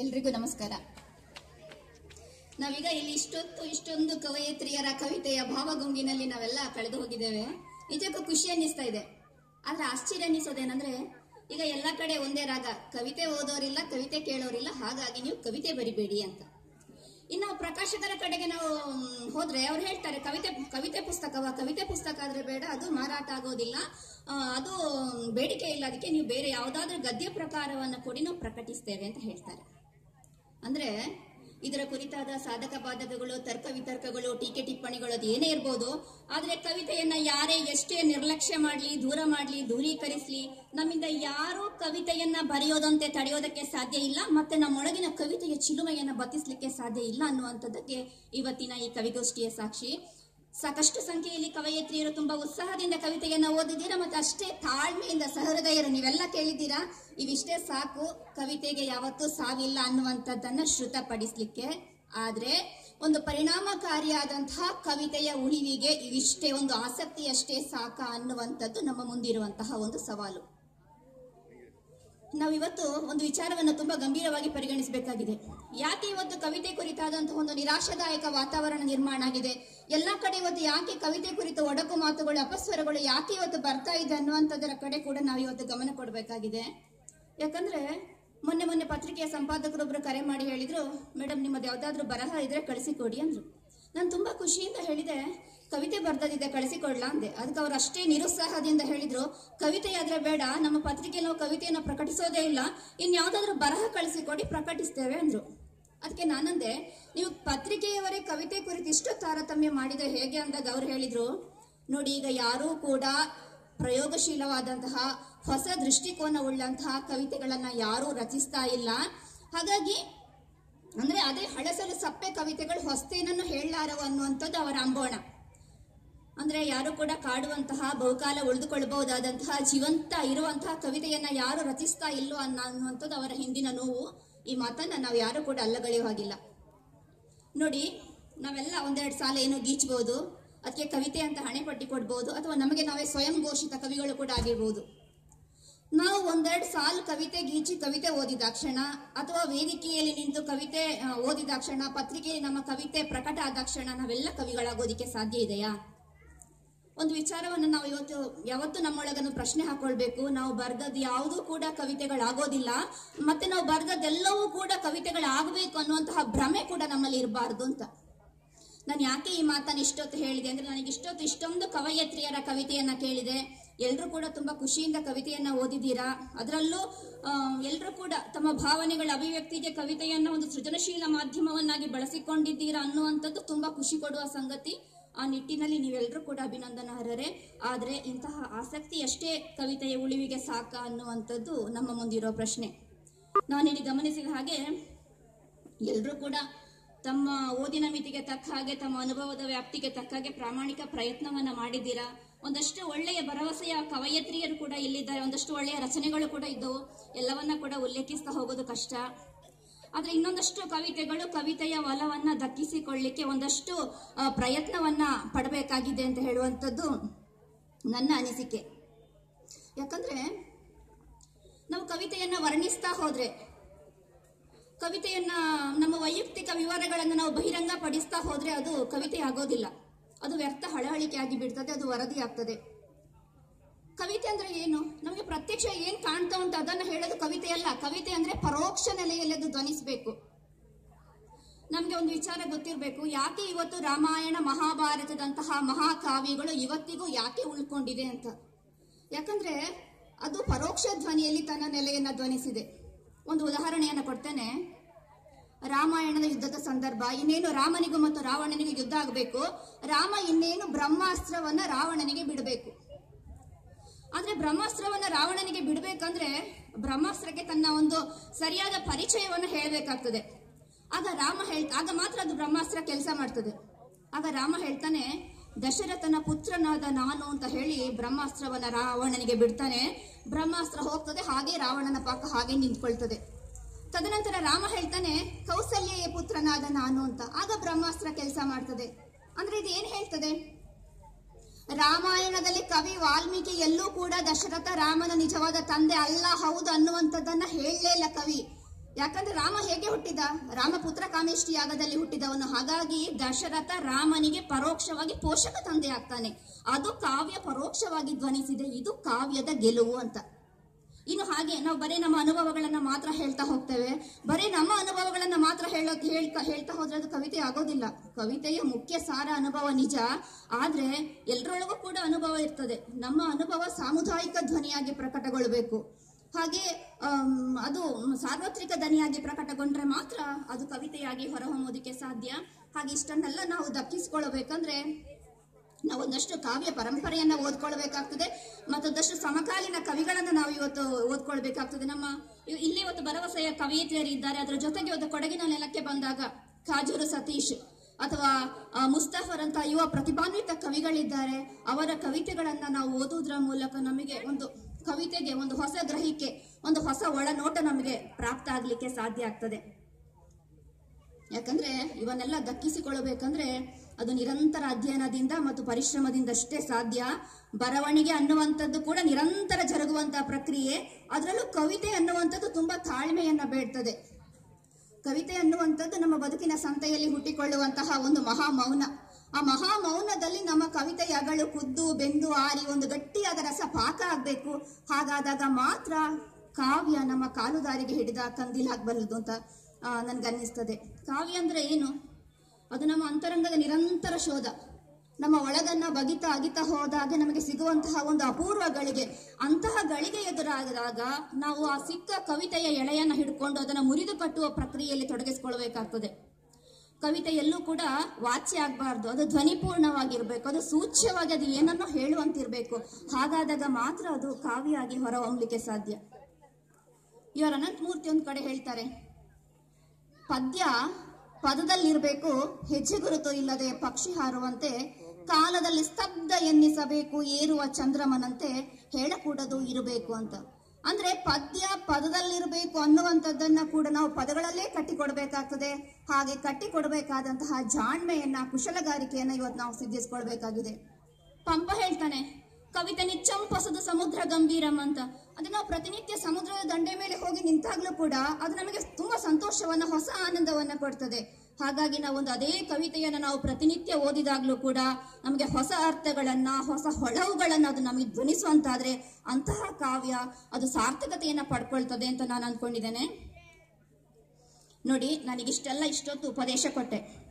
ಎಲ್ರಿಗೂ ನಮಸ್ಕಾರ. ನಾವೀಗ ಇಲ್ಲಿ ಇಷ್ಟೊತ್ತು ಇಷ್ಟೊಂದು ಕವಯತ್ರಿಯರ ಕವಿತೆಯ ಭಾವಗುಂಗಿನಲ್ಲಿ ನಾವೆಲ್ಲ ಕಳೆದು ಹೋಗಿದ್ದೇವೆ. ನಿಜಕ್ಕೂ ಖುಷಿ ಅನ್ನಿಸ್ತಾ ಇದೆ. ಆದ್ರೆ ಆಶ್ಚರ್ಯ ಅನ್ನಿಸೋದೇನಂದ್ರೆ, ಈಗ ಎಲ್ಲ ಕಡೆ ಒಂದೇ ರಾಗ, ಕವಿತೆ ಓದೋರಿಲ್ಲ, ಕವಿತೆ ಕೇಳೋರಿಲ್ಲ, ಹಾಗಾಗಿ ನೀವು ಕವಿತೆ ಬರಿಬೇಡಿ ಅಂತ. ಇನ್ನು ಪ್ರಕಾಶಕರ ಕಡೆಗೆ ನಾವು ಹೋದ್ರೆ ಅವ್ರು ಹೇಳ್ತಾರೆ, ಕವಿತೆ ಕವಿತೆ ಪುಸ್ತಕವ? ಕವಿತೆ ಪುಸ್ತಕ ಆದ್ರೆ ಬೇಡ, ಅದು ಮಾರಾಟ ಆಗೋದಿಲ್ಲ. ಅದು ಬೇಡಿಕೆ ಇಲ್ಲ, ಅದಕ್ಕೆ ನೀವು ಬೇರೆ ಯಾವುದಾದ್ರೂ ಗದ್ಯ ಪ್ರಕಾರವನ್ನು ಕೊಡಿ, ನಾವು ಪ್ರಕಟಿಸ್ತೇವೆ ಅಂತ ಹೇಳ್ತಾರೆ. ಅಂದ್ರೆ ಇದರ ಕುರಿತಾದ ಸಾಧಕ ಬಾಧಕಗಳು, ತರ್ಕ ವಿತರ್ಕಗಳು, ಟೀಕೆ ಟಿಪ್ಪಣಿಗಳು ಅದು ಏನೇ ಇರ್ಬೋದು, ಆದ್ರೆ ಕವಿತೆಯನ್ನ ಯಾರೇ ಎಷ್ಟೇ ನಿರ್ಲಕ್ಷ್ಯ ಮಾಡ್ಲಿ, ದೂರ ಮಾಡ್ಲಿ, ದೂರೀಕರಿಸ್ಲಿ, ನಮ್ಮಿಂದ ಯಾರೂ ಕವಿತೆಯನ್ನ ಬರೆಯೋದಂತೆ ತಡೆಯೋದಕ್ಕೆ ಸಾಧ್ಯ ಇಲ್ಲ, ಮತ್ತೆ ನಮ್ಮೊಳಗಿನ ಕವಿತೆಯ ಚಿಲುಮೆಯನ್ನ ಬತ್ತಿಸ್ಲಿಕ್ಕೆ ಸಾಧ್ಯ ಇಲ್ಲ ಅನ್ನುವಂಥದ್ದಕ್ಕೆ ಇವತ್ತಿನ ಈ ಕವಿಗೋಷ್ಠಿಯ ಸಾಕ್ಷಿ. ಸಾಕಷ್ಟು ಸಂಖ್ಯೆಯಲ್ಲಿ ಕವಯತ್ರಿಯರು ತುಂಬಾ ಉತ್ಸಾಹದಿಂದ ಕವಿತೆಯನ್ನ ಓದಿದ್ದೀರಾ ಮತ್ತೆ ಅಷ್ಟೇ ತಾಳ್ಮೆಯಿಂದ ಸಹೃದಯರು ನೀವೆಲ್ಲ ಕೇಳಿದ್ದೀರಾ? ಇವಿಷ್ಟೇ ಸಾಕು. ಕವಿತೆಗೆ ಯಾವತ್ತೂ ಸಾವಿಲ್ಲ ಅನ್ನುವಂಥದ್ದನ್ನ ಶ್ರುತಪಡಿಸ್ಲಿಕ್ಕೆ ಆದ್ರೆ ಒಂದು ಪರಿಣಾಮಕಾರಿಯಾದಂತಹ ಕವಿತೆಯ ಉಳಿವಿಗೆ ಇವಿಷ್ಟೇ ಒಂದು ಆಸಕ್ತಿಯಷ್ಟೇ ಸಾಕ ಅನ್ನುವಂಥದ್ದು ನಮ್ಮ ಮುಂದಿರುವಂತಹ ಒಂದು ಸವಾಲು. ನಾವಿವತ್ತು ಒಂದು ವಿಚಾರವನ್ನು ತುಂಬಾ ಗಂಭೀರವಾಗಿ ಪರಿಗಣಿಸಬೇಕಾಗಿದೆ. ಯಾಕೆ ಇವತ್ತು ಕವಿತೆ ಕುರಿತಾದಂತಹ ಒಂದು ನಿರಾಶಾದಾಯಕ ವಾತಾವರಣ ನಿರ್ಮಾಣ ಆಗಿದೆ? ಎಲ್ಲಾ ಕಡೆ ಇವತ್ತು ಯಾಕೆ ಕವಿತೆ ಕುರಿತ ಒಡಕು ಮಾತುಗಳು, ಅಪಸ್ವರಗಳು ಯಾಕೆ ಇವತ್ತು ಬರ್ತಾ ಇದೆ ಅನ್ನುವಂಥದ್ದರ ಕಡೆ ಕೂಡ ನಾವು ಇವತ್ತು ಗಮನ ಕೊಡಬೇಕಾಗಿದೆ. ಯಾಕಂದ್ರೆ ಮೊನ್ನೆ ಮೊನ್ನೆ ಪತ್ರಿಕೆಯ ಸಂಪಾದಕರೊಬ್ಬರು ಕರೆ ಮಾಡಿ ಹೇಳಿದ್ರು ಮೇಡಮ್ ನಿಮ್ಮದು ಯಾವ್ದಾದ್ರು ಬರಹ ಇದ್ರೆ ಕಳಿಸಿಕೊಡಿ ಅಂದ್ರು. ನಾನು ತುಂಬಾ ಖುಷಿಯಿಂದ ಹೇಳಿದೆ ಕವಿತೆ ಬರ್ದದಿದೆ ಕಳಿಸಿಕೊಡ್ಲಾ ಅಂದೆ. ಅದಕ್ಕೆ ಅವ್ರು ಅಷ್ಟೇ ನಿರುತ್ಸಾಹದಿಂದ ಹೇಳಿದ್ರು ಕವಿತೆ ಆದ್ರೆ ಬೇಡ, ನಮ್ಮ ಪತ್ರಿಕೆಯಲ್ಲಿ ನಾವು ಕವಿತೆಯನ್ನು ಪ್ರಕಟಿಸೋದೇ ಇಲ್ಲ, ಇನ್ ಯಾವ್ದಾದ್ರು ಬರಹ ಕಳಿಸಿಕೊಡಿ ಪ್ರಕಟಿಸ್ತೇವೆ ಅಂದ್ರು. ಅದಕ್ಕೆ ನಾನಂದೆ, ನೀವು ಪತ್ರಿಕೆಯವರೇ ಕವಿತೆ ಕುರಿತು ಇಷ್ಟು ತಾರತಮ್ಯ ಮಾಡಿದ ಹೇಗೆ? ಅಂದಾಗ ಅವ್ರು ಹೇಳಿದ್ರು, ನೋಡಿ, ಈಗ ಯಾರೂ ಕೂಡ ಪ್ರಯೋಗಶೀಲವಾದಂತಹ ಹೊಸ ದೃಷ್ಟಿಕೋನ ಉಳ್ಳಂತಹ ಕವಿತೆಗಳನ್ನ ಯಾರೂ ರಚಿಸ್ತಾ ಇಲ್ಲ. ಹಾಗಾಗಿ, ಅಂದ್ರೆ ಅದೇ ಹಳಸಲು ಸಪ್ಪೆ ಕವಿತೆಗಳು ಹೊಸ್ತೇನನ್ನು ಹೇಳಲಾರವು ಅನ್ನುವಂಥದ್ದು ಅವರ ಅಂಬೋಣ. ಅಂದ್ರೆ ಯಾರು ಕೂಡ ಕಾಡುವಂತಹ ಬಹುಕಾಲ ಉಳಿದುಕೊಳ್ಳಬಹುದಾದಂತಹ ಜೀವಂತ ಇರುವಂತಹ ಕವಿತೆಯನ್ನ ಯಾರು ರಚಿಸ್ತಾ ಇಲ್ಲೋ ಅನ್ನ ಅನ್ನುವಂಥದ್ದು ಅವರ ಹಿಂದಿನ ನೋವು. ಈ ಮಾತನ್ನ ನಾವು ಯಾರು ಕೂಡ ಅಲ್ಲಗಳೆಯೋ ಹಾಗಿಲ್ಲ. ನೋಡಿ, ನಾವೆಲ್ಲ ಒಂದೆರಡು ಸಾಲ ಏನು ಗೀಚ್ಬೋದು ಅದಕ್ಕೆ ಕವಿತೆ ಅಂತ ಹಣೆ ಪಟ್ಟಿ ಕೊಡ್ಬೋದು, ಅಥವಾ ನಮಗೆ ನಾವೇ ಸ್ವಯಂ ಘೋಷಿತ ಕವಿಗಳು ಕೂಡ ಆಗಿರ್ಬೋದು. ನಾವು ಒಂದೆರಡು ಸಾಲು ಕವಿತೆ ಗೀಚಿ ಕವಿತೆ ಓದಿದಾಕ್ಷಣ ಅಥವಾ ವೇದಿಕೆಯಲ್ಲಿ ನಿಂತು ಕವಿತೆ ಓದಿದಾಕ್ಷಣ ಪತ್ರಿಕೆಯಲ್ಲಿ ನಮ್ಮ ಕವಿತೆ ಪ್ರಕಟ ಆದಾಕ್ಷಣ ನಾವೆಲ್ಲ ಕವಿಗಳಾಗೋದಿಕ್ಕೆ ಸಾಧ್ಯ ಇದೆಯಾ? ಒಂದು ವಿಚಾರವನ್ನು ನಾವು ಇವತ್ತು, ಯಾವತ್ತು ನಮ್ಮೊಳಗನ್ನು ಪ್ರಶ್ನೆ ಹಾಕೊಳ್ಬೇಕು. ನಾವು ಬರ್ದದ್ದು ಯಾವುದೂ ಕೂಡ ಕವಿತೆಗಳಾಗೋದಿಲ್ಲ. ಮತ್ತೆ ನಾವು ಬರ್ದದ್ದೆಲ್ಲವೂ ಕೂಡ ಕವಿತೆಗಳಾಗಬೇಕು ಅನ್ನುವಂತಹ ಭ್ರಮೆ ಕೂಡ ನಮ್ಮಲ್ಲಿ ಇರಬಾರ್ದು ಅಂತ. ನಾನು ಯಾಕೆ ಈ ಮಾತನ್ನು ಇಷ್ಟೊತ್ತು ಹೇಳಿದೆ ಅಂದ್ರೆ ನನಗೆ ಇಷ್ಟೊತ್ತು ಇಷ್ಟೊಂದು ಕವಯತ್ರಿಯರ ಕವಿತೆಯನ್ನ ಕೇಳಿದೆ. ಎಲ್ಲರೂ ಕೂಡ ತುಂಬಾ ಖುಷಿಯಿಂದ ಕವಿತೆಯನ್ನ ಓದಿದ್ದೀರಾ? ಅದರಲ್ಲೂ ಎಲ್ಲರೂ ಕೂಡ ತಮ್ಮ ಭಾವನೆಗಳ ಅಭಿವ್ಯಕ್ತಿಗೆ ಕವಿತೆಯನ್ನ ಒಂದು ಸೃಜನಶೀಲ ಮಾಧ್ಯಮವನ್ನಾಗಿ ಬಳಸಿಕೊಂಡಿದ್ದೀರಾ ಅನ್ನುವಂಥದ್ದು ತುಂಬಾ ಖುಷಿ ಕೊಡುವ ಸಂಗತಿ. ಆ ನಿಟ್ಟಿನಲ್ಲಿ ನೀವೆಲ್ಲರೂ ಕೂಡ ಅಭಿನಂದನಾರ್ಹರೇ. ಆದರೆ ಇಂತಹ ಆಸಕ್ತಿ ಅಷ್ಟೇ ಕವಿತೆಯ ಉಳಿವಿಗೆ ಸಾಕ ಅನ್ನುವಂಥದ್ದು ನಮ್ಮ ಮುಂದಿರೋ ಪ್ರಶ್ನೆ. ನಾನಿಲ್ಲಿ ಗಮನಿಸಿದ ಹಾಗೆ ಎಲ್ಲರೂ ಕೂಡ ತಮ್ಮ ಓದಿನ ಮಿತಿಗೆ ತಕ್ಕ ಹಾಗೆ, ತಮ್ಮ ಅನುಭವದ ವ್ಯಾಪ್ತಿಗೆ ತಕ್ಕ ಹಾಗೆ ಪ್ರಾಮಾಣಿಕ ಪ್ರಯತ್ನವನ್ನ ಮಾಡಿದ್ದೀರಾ? ಒಂದಷ್ಟು ಒಳ್ಳೆಯ ಭರವಸೆಯ ಕವಯತ್ರಿಯರು ಕೂಡ ಇಲ್ಲಿದ್ದಾರೆ. ಒಂದಷ್ಟು ಒಳ್ಳೆಯ ರಚನೆಗಳು ಕೂಡ ಇದ್ದವು. ಎಲ್ಲವನ್ನ ಕೂಡ ಉಲ್ಲೇಖಿಸ್ತಾ ಹೋಗೋದು ಕಷ್ಟ. ಆದ್ರೆ ಇನ್ನೊಂದಷ್ಟು ಕವಿತೆಗಳು ಕವಿತೆಯ ಒಲವನ್ನ ದಕ್ಕಿಸಿಕೊಳ್ಳಿಕ್ಕೆ ಒಂದಷ್ಟು ಪ್ರಯತ್ನವನ್ನ ಪಡಬೇಕಾಗಿದೆ ಅಂತ ಹೇಳುವಂಥದ್ದು ನನ್ನ ಅನಿಸಿಕೆ. ಯಾಕಂದ್ರೆ ನಾವು ಕವಿತೆಯನ್ನ ವರ್ಣಿಸ್ತಾ ಹೋದ್ರೆ, ಕವಿತೆಯನ್ನ, ನಮ್ಮ ವೈಯಕ್ತಿಕ ವಿವರಗಳನ್ನು ನಾವು ಬಹಿರಂಗ ಪಡಿಸ್ತಾ ಹೋದ್ರೆ ಅದು ಕವಿತೆ ಆಗೋದಿಲ್ಲ. ಅದು ವ್ಯರ್ಥ ಹಳಹಳಿಕೆ ಆಗಿ ಬಿಡ್ತದೆ, ಅದು ವರದಿ ಆಗ್ತದೆ ಕವಿತೆ ಅಂದ್ರೆ ಏನು? ನಮಗೆ ಪ್ರತ್ಯಕ್ಷ ಏನ್ ಕಾಣ್ತಾ ಉಂಟು ಅದನ್ನ ಹೇಳೋದು ಕವಿತೆ ಅಲ್ಲ. ಕವಿತೆ ಅಂದ್ರೆ ಪರೋಕ್ಷ ನೆಲೆಯಲ್ಲಿ ಅದು ಧ್ವನಿಸ್ಬೇಕು. ನಮ್ಗೆ ಒಂದು ವಿಚಾರ ಗೊತ್ತಿರಬೇಕು. ಯಾಕೆ ಇವತ್ತು ರಾಮಾಯಣ ಮಹಾಭಾರತದಂತಹ ಮಹಾಕಾವ್ಯಗಳು ಇವತ್ತಿಗೂ ಯಾಕೆ ಉಳ್ಕೊಂಡಿದೆ ಅಂತ? ಯಾಕಂದ್ರೆ ಅದು ಪರೋಕ್ಷ ಧ್ವನಿಯಲ್ಲಿ ತನ್ನ ನೆಲೆಯನ್ನ ಧ್ವನಿಸಿದೆ. ಒಂದು ಉದಾಹರಣೆಯನ್ನು ಕೊಡ್ತೇನೆ. ರಾಮಾಯಣದ ಯುದ್ಧದ ಸಂದರ್ಭ. ಇನ್ನೇನು ರಾಮನಿಗೂ ಮತ್ತು ರಾವಣನಿಗೂ ಯುದ್ಧ ಆಗಬೇಕು. ರಾಮ ಇನ್ನೇನು ಬ್ರಹ್ಮಾಸ್ತ್ರವನ್ನ ರಾವಣನಿಗೆ ಬಿಡಬೇಕು. ಆದ್ರೆ ಬ್ರಹ್ಮಾಸ್ತ್ರವನ್ನ ರಾವಣನಿಗೆ ಬಿಡಬೇಕಂದ್ರೆ ಬ್ರಹ್ಮಾಸ್ತ್ರಕ್ಕೆ ತನ್ನ ಒಂದು ಸರಿಯಾದ ಪರಿಚಯವನ್ನು ಹೇಳಬೇಕಾಗ್ತದೆ. ಆಗ ರಾಮ ಹೇಳ್, ಆಗ ಮಾತ್ರ ಅದು ಬ್ರಹ್ಮಾಸ್ತ್ರ ಕೆಲಸ ಮಾಡ್ತದೆ. ಆಗ ರಾಮ ಹೇಳ್ತಾನೆ, ದಶರಥನ ಪುತ್ರನಾದ ನಾನು ಅಂತ ಹೇಳಿ ಬ್ರಹ್ಮಾಸ್ತ್ರವನ್ನ ರಾವಣನಿಗೆ ಬಿಡ್ತಾನೆ. ಬ್ರಹ್ಮಾಸ್ತ್ರ ಹೋಗ್ತದೆ, ಹಾಗೆ ರಾವಣನ ಪಾಕ ಹಾಗೆ ನಿಂತ್ಕೊಳ್ತದೆ. ತದನಂತರ ರಾಮ ಹೇಳ್ತಾನೆ ಕೌಸಲ್ಯ ಪುತ್ರನಾದ ನಾನು ಅಂತ. ಆಗ ಬ್ರಹ್ಮಾಸ್ತ್ರ ಕೆಲಸ ಮಾಡ್ತದೆ. ಅಂದ್ರೆ ಇದು ಏನ್ ಹೇಳ್ತದೆ? ರಾಮಾಯಣದಲ್ಲಿ ಕವಿ ವಾಲ್ಮೀಕಿ ಎಲ್ಲೂ ಕೂಡ ದಶರಥ ರಾಮನ ನಿಜವಾದ ತಂದೆ ಅಲ್ಲ ಹೌದು ಅನ್ನುವಂಥದ್ದನ್ನ ಹೇಳಲೇ ಇಲ್ಲ ಕವಿ. ಯಾಕಂದ್ರೆ ರಾಮ ಹೇಗೆ ಹುಟ್ಟಿದ? ರಾಮಪುತ್ರ ಕಾಮೇಷ್ಟಿ ಯಾಗದಲ್ಲಿ ಹುಟ್ಟಿದವನು. ಹಾಗಾಗಿ ದಶರಥ ರಾಮನಿಗೆ ಪರೋಕ್ಷವಾಗಿ ಪೋಷಕ ತಂದೆ ಆಗ್ತಾನೆ. ಅದು ಕಾವ್ಯ ಪರೋಕ್ಷವಾಗಿ ಧ್ವನಿಸಿದೆ. ಇದು ಕಾವ್ಯದ ಗೆಲುವು ಅಂತ. ಇನ್ನು ಹಾಗೆ ನಾವು ಬರೀ ನಮ್ಮ ಅನುಭವಗಳನ್ನ ಮಾತ್ರ ಹೇಳ್ತಾ ಹೋಗ್ತೇವೆ. ಬರೀ ನಮ್ಮ ಅನುಭವಗಳನ್ನ ಮಾತ್ರ ಹೇಳೋ ಹೇಳ್ತಾ ಹೇಳ್ತಾ ಹೋದ್ರೆ ಅದು ಕವಿತೆ ಆಗೋದಿಲ್ಲ. ಕವಿತೆಯ ಮುಖ್ಯ ಸಾರ ಅನುಭವ ನಿಜ. ಆದ್ರೆ ಎಲ್ಲರೊಳಗೂ ಕೂಡ ಅನುಭವ ಇರ್ತದೆ. ನಮ್ಮ ಅನುಭವ ಸಾಮುದಾಯಿಕ ಧ್ವನಿಯಾಗಿ ಪ್ರಕಟಗೊಳ್ಬೇಕು. ಹಾಗೆ ಅದು ಸಾರ್ವತ್ರಿಕ ಧ್ವನಿಯಾಗಿ ಪ್ರಕಟಗೊಂಡ್ರೆ ಮಾತ್ರ ಅದು ಕವಿತೆಯಾಗಿ ಹೊರಹೊಮ್ಮೋದಕ್ಕೆ ಸಾಧ್ಯ. ಹಾಗೆ ಇಷ್ಟನ್ನೆಲ್ಲ ನಾವು ದಕ್ಕಿಸ್ಕೊಳ್ಬೇಕಂದ್ರೆ ನಾವು ಒಂದಷ್ಟು ಕಾವ್ಯ ಪರಂಪರೆಯನ್ನು ಓದ್ಕೊಳ್ಬೇಕಾಗ್ತದೆ ಮತ್ತೊಂದಷ್ಟು ಸಮಕಾಲೀನ ಕವಿಗಳನ್ನು ನಾವು ಇವತ್ತು ಓದ್ಕೊಳ್ಬೇಕಾಗ್ತದೆ. ನಮ್ಮ ಇಲ್ಲಿ ಇವತ್ತು ಭರವಸೆಯ ಕವಿಯತ್ರಿಯರು ಇದ್ದಾರೆ. ಅದರ ಜೊತೆಗೆ ಇವತ್ತು ಕೊಡಗಿನ ನೆಲಕ್ಕೆ ಬಂದಾಗ ಕಾಜೂರು ಸತೀಶ್ ಅಥವಾ ಆ, ಮುಸ್ತಫರ್ ಅಂತ ಯುವ ಪ್ರತಿಭಾನ್ವಿತ ಕವಿಗಳಿದ್ದಾರೆ. ಅವರ ಕವಿತೆಗಳನ್ನು ನಾವು ಓದುವುದರ ಮೂಲಕ ನಮಗೆ ಒಂದು ಕವಿತೆಗೆ ಒಂದು ಹೊಸ ಗ್ರಹಿಕೆ ಒಂದು ಹೊಸ ಒಳನೋಟ ನಮಗೆ ಪ್ರಾಪ್ತ ಆಗಲಿಕ್ಕೆ ಸಾಧ್ಯ ಆಗ್ತದೆ. ಯಾಕಂದ್ರೆ ಇವನ್ನೆಲ್ಲ ದಕ್ಕಿಸಿಕೊಳ್ಳಬೇಕಂದ್ರೆ ಅದು ನಿರಂತರ ಅಧ್ಯಯನದಿಂದ ಮತ್ತು ಪರಿಶ್ರಮದಿಂದಷ್ಟೇ ಸಾಧ್ಯ. ಬರವಣಿಗೆ ಅನ್ನುವಂಥದ್ದು ಕೂಡ ನಿರಂತರ ಜರುಗುವಂತಹ ಪ್ರಕ್ರಿಯೆ. ಅದರಲ್ಲೂ ಕವಿತೆ ಅನ್ನುವಂಥದ್ದು ತುಂಬಾ ತಾಳ್ಮೆಯನ್ನ ಬೇಡ್ತದೆ. ಕವಿತೆ ಅನ್ನುವಂಥದ್ದು ನಮ್ಮ ಬದುಕಿನ ಸಂತೆಯಲ್ಲಿ ಹುಟ್ಟಿಕೊಳ್ಳುವಂತಹ ಒಂದು ಮಹಾ ಮೌನ ಆ ಮಹಾ ಮೌನದಲ್ಲಿ ನಮ್ಮ ಕವಿತೆಯಗಳು ಕುದ್ದು, ಬೆಂದು, ಆರಿ ಒಂದು ಗಟ್ಟಿಯಾದ ರಸ ಪಾಕ ಆಗಬೇಕು. ಹಾಗಾದಾಗ ಮಾತ್ರ ಕಾವ್ಯ ನಮ್ಮ ಕಾಲುದಾರಿಗೆ ಹಿಡಿದ ಕಂದಿಲಾಗಬಲ್ಲದು ಅಂತ ನನ್ಗನ್ನಿಸ್ತದೆ. ಕಾವ್ಯ ಅಂದ್ರೆ ಏನು? ಅದು ನಮ್ಮ ಅಂತರಂಗದ ನಿರಂತರ ಶೋಧ. ನಮ್ಮ ಒಳಗನ್ನ ಬಗಿತಾ ಅಗಿತಾ ಹೋದಾಗ ನಮಗೆ ಸಿಗುವಂತಹ ಒಂದು ಅಪೂರ್ವ ಗಳಿಗೆ, ಅಂತಹ ಗಳಿಗೆ ಎದುರಾದಾಗ ನಾವು ಆ ಸಿಕ್ಕ ಕವಿತೆಯ ಎಳೆಯನ್ನು ಹಿಡ್ಕೊಂಡು ಅದನ್ನು ಮುರಿದು ಕಟ್ಟುವ ಪ್ರಕ್ರಿಯೆಯಲ್ಲಿ ತೊಡಗಿಸಿಕೊಳ್ಬೇಕಾಗ್ತದೆ ಕವಿತೆಯಲ್ಲೂ ಕೂಡ ವಾಚ್ಯ ಆಗಬಾರ್ದು, ಅದು ಧ್ವನಿಪೂರ್ಣವಾಗಿರ್ಬೇಕು ಅದು ಸೂಚ್ಯವಾಗಿ ಅದು ಏನನ್ನೋ ಹೇಳುವಂತಿರ್ಬೇಕು. ಹಾಗಾದಾಗ ಮಾತ್ರ ಅದು ಕಾವ್ಯ ಆಗಿ ಹೊರಹೊಮ್ಮಲಿಕ್ಕೆ ಸಾಧ್ಯ. ಇವರ ಅನಂತಮೂರ್ತಿ ಒಂದು ಕಡೆ ಹೇಳ್ತಾರೆ, ಪದ್ಯ ಪದದಲ್ಲಿರಬೇಕು, ಹೆಜ್ಜೆ ಗುರುತು ಇಲ್ಲದೆ ಪಕ್ಷಿ ಹಾರುವಂತೆ, ಕಾಲದಲ್ಲಿ ಸ್ತಬ್ಧ ಎನ್ನಿಸಬೇಕು, ಏರುವ ಚಂದ್ರಮನಂತೆ ಹೇಳಕೂಡದು ಇರಬೇಕು ಅಂತ. ಅಂದ್ರೆ ಪದ್ಯ ಪದದಲ್ಲಿರಬೇಕು ಅನ್ನುವಂಥದ್ದನ್ನ ಕೂಡ ನಾವು ಪದಗಳಲ್ಲೇ ಕಟ್ಟಿಕೊಡ್ಬೇಕಾಗ್ತದೆ. ಹಾಗೆ ಕಟ್ಟಿಕೊಡ್ಬೇಕಾದಂತಹ ಜಾಣ್ಮೆಯನ್ನ, ಕುಶಲಗಾರಿಕೆಯನ್ನ ಇವತ್ತು ನಾವು ಸಿದ್ಧಿಸ್ಕೊಳ್ಬೇಕಾಗಿದೆ. ಪಂಪ ಹೇಳ್ತಾನೆ, ಕವಿತೆ ಚಂಪಸದ ಸಮುದ್ರ ಗಂಭೀರಂ ಅಂತ. ಅದು ನಾವು ಪ್ರತಿನಿತ್ಯ ಸಮುದ್ರದ ದಂಡೆ ಮೇಲೆ ಹೋಗಿ ನಿಂತಾಗ್ಲೂ ಕೂಡ ಅದು ನಮಗೆ ತುಂಬಾ ಸಂತೋಷವನ್ನ, ಹೊಸ ಆನಂದವನ್ನ ಕೊಡ್ತದೆ. ಹಾಗಾಗಿ ನಾವು ಒಂದು ಅದೇ ಕವಿತೆಯನ್ನು ನಾವು ಪ್ರತಿನಿತ್ಯ ಓದಿದಾಗ್ಲೂ ಕೂಡ ನಮಗೆ ಹೊಸ ಅರ್ಥಗಳನ್ನ, ಹೊಸ ಹೊಳವುಗಳನ್ನ ಅದು ನಮಗೆ ಧ್ವನಿಸುವಂತಾದ್ರೆ ಅಂತಹ ಕಾವ್ಯ ಅದು ಸಾರ್ಥಕತೆಯನ್ನ ಪಡ್ಕೊಳ್ತದೆ ಅಂತ ನಾನು ಅಂದ್ಕೊಂಡಿದ್ದೇನೆ ನೋಡಿ, ನನಗಿಷ್ಟೆಲ್ಲ ಇಷ್ಟೊತ್ತು ಉಪದೇಶ ಕೊಟ್ಟೆ.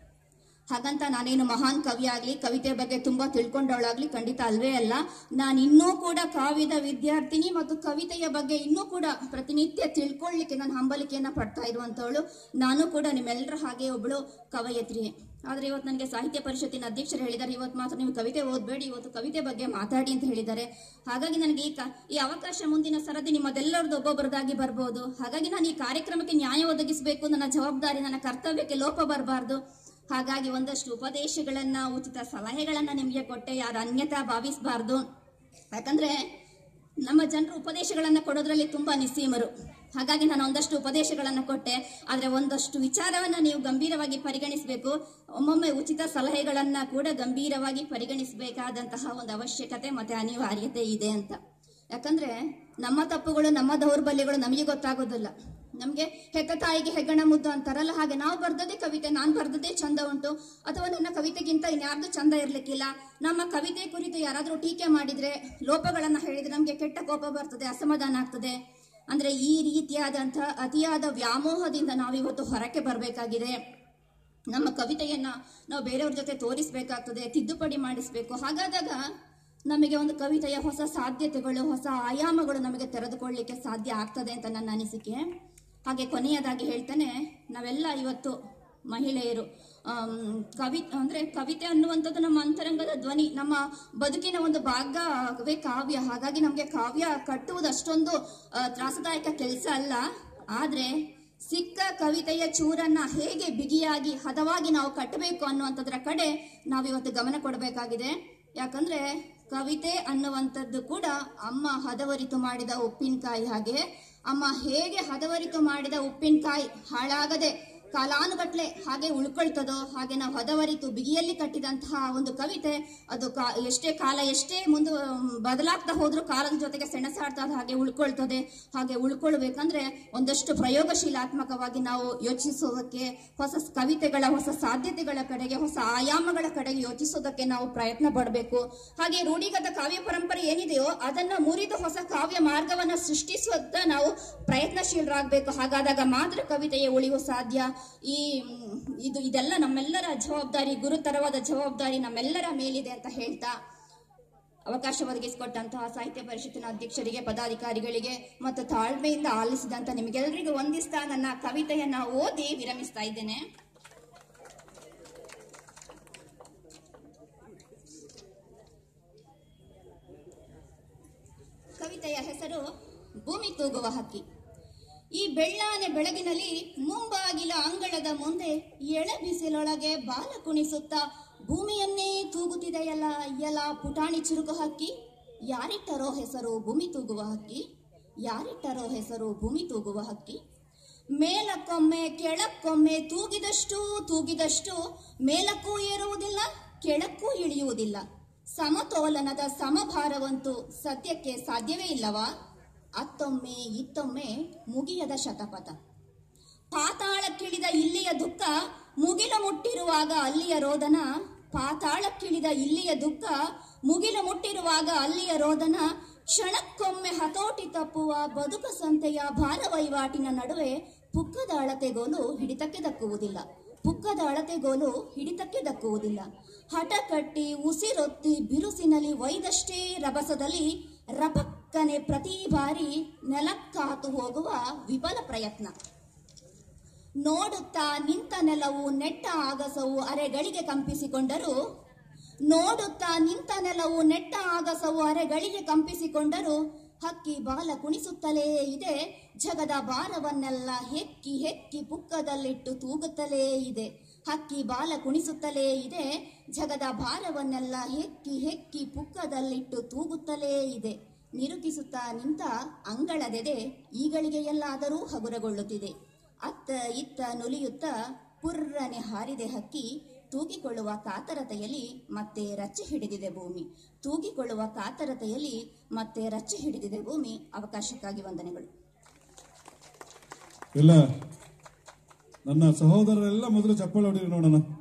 ಹಾಗಂತ ನಾನೇನು ಮಹಾನ್ ಕವಿ ಆಗ್ಲಿ, ಕವಿತೆ ಬಗ್ಗೆ ತುಂಬಾ ತಿಳ್ಕೊಂಡವಳಾಗ್ಲಿ ಖಂಡಿತ ಅಲ್ವೇ ಅಲ್ಲ. ನಾನು ಇನ್ನೂ ಕೂಡ ಕಾವ್ಯದ ವಿದ್ಯಾರ್ಥಿನಿ ಮತ್ತು ಕವಿತೆಯ ಬಗ್ಗೆ ಇನ್ನೂ ಕೂಡ ಪ್ರತಿನಿತ್ಯ ತಿಳ್ಕೊಳ್ಳಿಕ್ಕೆ ನಾನು ಹಂಬಲಿಕೆಯನ್ನ ಪಡ್ತಾ ಇರುವಂತವಳು. ನಾನು ಕೂಡ ನಿಮ್ಮೆಲ್ಲರ ಹಾಗೆ ಒಬ್ಳು ಕವಯತ್ರಿಯೇ. ಆದ್ರೆ ಇವತ್ತು ನನಗೆ ಸಾಹಿತ್ಯ ಪರಿಷತ್ತಿನ ಅಧ್ಯಕ್ಷರು ಹೇಳಿದ್ದಾರೆ. ಇವತ್ತು ಮಾತ್ರ ನೀವು ಕವಿತೆ ಓದಬೇಡಿ, ಇವತ್ತು ಕವಿತೆ ಬಗ್ಗೆ ಮಾತಾಡಿ ಅಂತ ಹೇಳಿದ್ದಾರೆ. ಹಾಗಾಗಿ ನನಗೆ ಈ ಕ- ಈ ಅವಕಾಶ ಮುಂದಿನ ಸರದಿ ನಿಮ್ಮದೆಲ್ಲರದ್ದು ಒಬ್ಬೊಬ್ಬರದಾಗಿ ಬರ್ಬೋದು. ಹಾಗಾಗಿ ನಾನು ಈ ಕಾರ್ಯಕ್ರಮಕ್ಕೆ ನ್ಯಾಯ ಒದಗಿಸಬೇಕು ನನ್ನ ಜವಾಬ್ದಾರಿ, ನನ್ನ ಕರ್ತವ್ಯಕ್ಕೆ ಲೋಪ ಬರಬಾರ್ದು. ಹಾಗಾಗಿ ಒಂದಷ್ಟು ಉಪದೇಶಗಳನ್ನ, ಉಚಿತ ಸಲಹೆಗಳನ್ನ ನಿಮಗೆ ಕೊಟ್ಟೆ. ಯಾರು ಅನ್ಯತಾ ಭಾವಿಸಬಾರ್ದು. ಯಾಕಂದ್ರೆ ನಮ್ಮ ಜನರು ಉಪದೇಶಗಳನ್ನ ಕೊಡೋದ್ರಲ್ಲಿ ತುಂಬಾ ನಿಸ್ಸೀಮರು. ಹಾಗಾಗಿ ನಾನು ಒಂದಷ್ಟು ಉಪದೇಶಗಳನ್ನು ಕೊಟ್ಟೆ. ಆದರೆ ಒಂದಷ್ಟು ವಿಚಾರವನ್ನ ನೀವು ಗಂಭೀರವಾಗಿ ಪರಿಗಣಿಸಬೇಕು. ಒಮ್ಮೊಮ್ಮೆ ಉಚಿತ ಸಲಹೆಗಳನ್ನು ಕೂಡ ಗಂಭೀರವಾಗಿ ಪರಿಗಣಿಸಬೇಕಾದಂತಹ ಒಂದು ಅವಶ್ಯಕತೆ ಮತ್ತೆ ಅನಿವಾರ್ಯತೆ ಇದೆ ಅಂತ. ಯಾಕಂದ್ರೆ ನಮ್ಮ ತಪ್ಪುಗಳು, ನಮ್ಮ ದೌರ್ಬಲ್ಯಗಳು ನಮಗೆ ಗೊತ್ತಾಗೋದಿಲ್ಲ. ನಮ್ಗೆ ಹೆತ್ತ ತಾಯಿಗೆ ಹೆಗ್ಗಣ ಮುದ್ದು ಅಂತಾರಲ್ಲ, ಹಾಗೆ ನಾವು ಬರ್ದದೇ ಕವಿತೆ, ನಾನು ಬರ್ದದೇ ಚಂದ ಉಂಟು. ಅಥವಾ ನನ್ನ ಕವಿತೆಗಿಂತ ಇನ್ಯಾರ್ದು ಚಂದ ಇರ್ಲಿಕ್ಕಿಲ್ಲ. ನಮ್ಮ ಕವಿತೆ ಕುರಿತು ಯಾರಾದರೂ ಟೀಕೆ ಮಾಡಿದ್ರೆ, ಲೋಪಗಳನ್ನ ಹೇಳಿದ್ರೆ ನಮ್ಗೆ ಕೆಟ್ಟ ಕೋಪ ಬರ್ತದೆ, ಅಸಮಾಧಾನ ಆಗ್ತದೆ. ಅಂದ್ರೆ ಈ ರೀತಿಯಾದಂತಹ ಅತಿಯಾದ ವ್ಯಾಮೋಹದಿಂದ ನಾವಿವತ್ತು ಹೊರಕ್ಕೆ ಬರಬೇಕಾಗಿದೆ. ನಮ್ಮ ಕವಿತೆಯನ್ನ ನಾವು ಬೇರೆಯವ್ರ ಜೊತೆ ತೋರಿಸ್ಬೇಕಾಗ್ತದೆ, ತಿದ್ದುಪಡಿ ಮಾಡಿಸ್ಬೇಕು. ಹಾಗಾದಾಗ ನಮಗೆ ಒಂದು ಕವಿತೆಯ ಹೊಸ ಸಾಧ್ಯತೆಗಳು, ಹೊಸ ಆಯಾಮಗಳು ನಮಗೆ ತೆರೆದುಕೊಳ್ಳಲಿಕ್ಕೆ ಸಾಧ್ಯ ಆಗ್ತದೆ ಅಂತ ನನ್ನ ಅನಿಸಿಕೆ. ಹಾಗೆ ಕೊನೆಯದಾಗಿ ಹೇಳ್ತಾನೆ, ನಾವೆಲ್ಲ ಇವತ್ತು ಮಹಿಳೆಯರು ಕವಿ, ಅಂದ್ರೆ ಕವಿತೆ ಅನ್ನುವಂಥದ್ದು ನಮ್ಮ ಅಂತರಂಗದ ಧ್ವನಿ, ನಮ್ಮ ಬದುಕಿನ ಒಂದು ಭಾಗವೇ ಕಾವ್ಯ. ಹಾಗಾಗಿ ನಮಗೆ ಕಾವ್ಯ ಕಟ್ಟುವುದು ಅಷ್ಟೊಂದು ತ್ರಾಸದಾಯಕ ಕೆಲಸ ಅಲ್ಲ. ಆದ್ರೆ ಸಿಕ್ಕ ಕವಿತೆಯ ಚೂರನ್ನ ಹೇಗೆ ಬಿಗಿಯಾಗಿ, ಹದವಾಗಿ ನಾವು ಕಟ್ಟಬೇಕು ಅನ್ನುವಂಥದ್ರ ಕಡೆ ನಾವಿವತ್ತು ಗಮನ ಕೊಡಬೇಕಾಗಿದೆ. ಯಾಕಂದ್ರೆ ಕವಿತೆ ಅನ್ನುವಂಥದ್ದು ಕೂಡ ಅಮ್ಮ ಹದವರಿತು ಮಾಡಿದ ಉಪ್ಪಿನಕಾಯಿ ಹಾಗೆ. ಅಮ್ಮ ಹೇಗೆ ಹದವರಿಕೆ ಮಾಡಿದ ಉಪ್ಪಿನಕಾಯಿ ಹಾಳಾಗದೆ ಕಾಲಾನುಗಟ್ಲೆ ಹಾಗೆ ಉಳ್ಕೊಳ್ತದೋ, ಹಾಗೆ ನಾವು ಹದವರಿತು ಬಿಗಿಯಲ್ಲಿ ಕಟ್ಟಿದಂತಹ ಒಂದು ಕವಿತೆ, ಅದು ಕಾ- ಎಷ್ಟೇ ಕಾಲ ಎಷ್ಟೇ ಮುಂದೆ ಬದಲಾಗ್ತಾ ಹೋದ್ರೂ ಕಾಲದ ಜೊತೆಗೆ ಸೆಣಸಾಡ್ತಾ ಹಾಗೆ ಉಳ್ಕೊಳ್ತದೆ. ಹಾಗೆ ಉಳ್ಕೊಳ್ಬೇಕಂದ್ರೆ ಒಂದಷ್ಟು ಪ್ರಯೋಗಶೀಲಾತ್ಮಕವಾಗಿ ನಾವು ಯೋಚಿಸೋದಕ್ಕೆ, ಹೊಸ ಕವಿತೆಗಳ ಹೊಸ ಸಾಧ್ಯತೆಗಳ ಕಡೆಗೆ, ಹೊಸ ಆಯಾಮಗಳ ಕಡೆಗೆ ಯೋಚಿಸೋದಕ್ಕೆ ನಾವು ಪ್ರಯತ್ನ ಪಡಬೇಕು. ಹಾಗೆ ರೂಢಿಗತ ಕಾವ್ಯ ಪರಂಪರೆ ಏನಿದೆಯೋ ಅದನ್ನ ಮುರಿದು ಹೊಸ ಕಾವ್ಯ ಮಾರ್ಗವನ್ನ ಸೃಷ್ಟಿಸುವತ್ತ ನಾವು ಪ್ರಯತ್ನಶೀಲರಾಗಬೇಕು. ಹಾಗಾದಾಗ ಮಾತ್ರ ಕವಿತೆಯ ಉಳಿಯುವ ಸಾಧ್ಯ. ಈ, ಇದು ಇದೆಲ್ಲ ನಮ್ಮೆಲ್ಲರ ಜವಾಬ್ದಾರಿ, ಗುರುತರವಾದ ಜವಾಬ್ದಾರಿ ನಮ್ಮೆಲ್ಲರ ಮೇಲಿದೆ ಅಂತ ಹೇಳ್ತಾ ಅವಕಾಶ ಒದಗಿಸಿಕೊಟ್ಟಂತಹ ಸಾಹಿತ್ಯ ಪರಿಷತ್ತಿನ ಅಧ್ಯಕ್ಷರಿಗೆ, ಪದಾಧಿಕಾರಿಗಳಿಗೆ ಮತ್ತು ತಾಳ್ಮೆಯಿಂದ ಆಲಿಸಿದಂತ ನಿಮಗೆಲ್ಲರಿಗೂ ವಂದಿಸ್ತಾ ನನ್ನ ಕವಿತೆಯನ್ನ ಓದಿ ವಿರಮಿಸ್ತಾ ಇದ್ದೇನೆ. ಕವಿತೆಯ ಹೆಸರು ಭೂಮಿ ತೂಗುವ ಹಕ್ಕಿ. ಈ ಬೆಳ್ಳಾನೆ ಬೆಳಗಿನಲ್ಲಿ ಮುಂಬಾಗಿಲ ಅಂಗಳದ ಮುಂದೆ ಎಳೆ ಬಿಸಿಲೊಳಗೆ ಬಾಲ ಕುಣಿಸುತ್ತ ಭೂಮಿಯನ್ನೇ ತೂಗುತ್ತಿದೆಯಲ್ಲ, ಎಲ್ಲ ಪುಟಾಣಿ ಚುರುಕು ಹಕ್ಕಿ? ಯಾರಿಟ್ಟರೋ ಹೆಸರು ಭೂಮಿ ತೂಗುವ ಹಕ್ಕಿ? ಯಾರಿಟ್ಟರೋ ಹೆಸರು ಭೂಮಿ ತೂಗುವ ಹಕ್ಕಿ? ಮೇಲಕ್ಕೊಮ್ಮೆ, ಕೆಳಕ್ಕೊಮ್ಮೆ ತೂಗಿದಷ್ಟು ತೂಗಿದಷ್ಟು ಮೇಲಕ್ಕೂ ಏರುವುದಿಲ್ಲ, ಕೆಳಕ್ಕೂ ಇಳಿಯುವುದಿಲ್ಲ. ಸಮತೋಲನದ ಸಮಭಾರವಂತೂ ಸದ್ಯಕ್ಕೆ ಸಾಧ್ಯವೇ ಇಲ್ಲವಾ? ಅತ್ತೊಮ್ಮೆ ಇತ್ತೊಮ್ಮೆ ಮುಗಿಯದ ಶತಪಥ. ಪಾತಾಳಕ್ಕಿಳಿದ ಇಲ್ಲಿಯ ದುಃಖ ಮುಗಿಲು ಮುಟ್ಟಿರುವಾಗ ಅಲ್ಲಿಯ ರೋದನ, ಪಾತಾಳಕ್ಕಿಳಿದ ಇಲ್ಲಿಯ ದುಃಖ ಮುಗಿಲು ಮುಟ್ಟಿರುವಾಗ ಅಲ್ಲಿಯ ರೋದನ, ಕ್ಷಣಕ್ಕೊಮ್ಮೆ ಹತೋಟಿ ತಪ್ಪುವ ಬದುಕ ಸಂತೆಯ ಭಾರ ವಹಿವಾಟಿನ ನಡುವೆ ಪುಕ್ಕದ ಅಳತೆಗೋಲು ಹಿಡಿತಕ್ಕೆ ದಕ್ಕುವುದಿಲ್ಲ. ಪುಕ್ಕದ ಅಳತೆಗೋಲು ಹಿಡಿತಕ್ಕೆ ದಕ್ಕುವುದಿಲ್ಲ. ಹಠ ಕಟ್ಟಿ ಉಸಿರೊತ್ತಿ, ಬಿರುಸಿನಲ್ಲಿ ವೈದಷ್ಟೇ ರಭಸದಲ್ಲಿ ರಪಕ್ಕನೆ ಪ್ರತಿ ಬಾರಿ ನೆಲಕ್ಕಾತು ಹೋಗುವ ವಿಫಲ ಪ್ರಯತ್ನ. ನೋಡುತ್ತಾ ನಿಂತ ನೆಲವು ನೆಟ್ಟ ಆಗಸವು ಅರೆಗಳಿಗೆ ಕಂಪಿಸಿಕೊಂಡರು, ನೋಡುತ್ತಾ ನಿಂತ ನೆಲವು ನೆಟ್ಟ ಆಗಸವು ಅರೆಗಳಿಗೆ ಕಂಪಿಸಿಕೊಂಡರು, ಹಕ್ಕಿ ಬಾಲ ಕುಣಿಸುತ್ತಲೇ ಇದೆ, ಜಗದ ಭಾರವನ್ನೆಲ್ಲ ಹೆಕ್ಕಿ ಹೆಕ್ಕಿ ಪುಕ್ಕದಲ್ಲಿಟ್ಟು ತೂಗುತ್ತಲೇ ಇದೆ, ಹಕ್ಕಿ ಬಾಲ ಕುಣಿಸುತ್ತಲೇ ಇದೆ, ಜಗದ ಭಾರವನ್ನೆಲ್ಲ ಹೆಕ್ಕಿ ಹೆಕ್ಕಿ ಪುಕ್ಕದಲ್ಲಿಟ್ಟು ತೂಗುತ್ತಲೇ ಇದೆ. ನಿರುಗಿಸುತ್ತಾ ನಿಂತ ಅಂಗಳದೆದೆ ಈಗಳಿಗೆ ಎಲ್ಲಾದರೂ ಹಗುರಗೊಳ್ಳುತ್ತಿದೆ. ಅತ್ತ ಇತ್ತ ನುಲಿಯುತ್ತ ಪುರ್ರನೆ ಹಾರಿದೆ ಹಕ್ಕಿ ತೂಗಿಕೊಳ್ಳುವ ಕಾತರತೆಯಲ್ಲಿ ಮತ್ತೆ ರಚ್ಚಿ ಹಿಡಿದಿದೆ ಭೂಮಿ. ತೂಗಿಕೊಳ್ಳುವ ಕಾತರತೆಯಲ್ಲಿ ಮತ್ತೆ ರಚ್ಚಿ ಹಿಡಿದಿದೆ ಭೂಮಿ. ಅವಕಾಶಕ್ಕಾಗಿ ವಂದನೆಗಳು. ಎಲ್ಲ ನನ್ನ ಸಹೋದರರೆಲ್ಲ ಮೊದಲು ಚಪ್ಪಳ ಹೊಡೀರಿ ನೋಡೋಣ.